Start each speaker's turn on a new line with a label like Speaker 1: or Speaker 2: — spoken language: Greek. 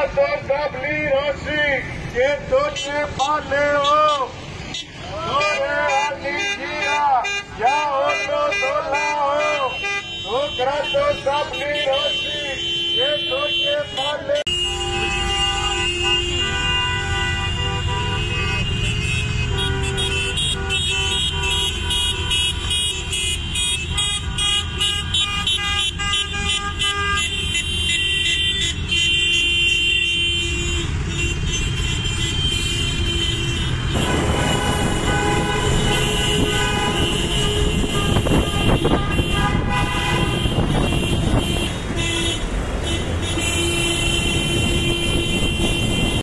Speaker 1: κράτος θα πληρώσει και το κεφάλαιο Ωραία υγεία για όλο το λαό. Το κράτος θα πληρώσει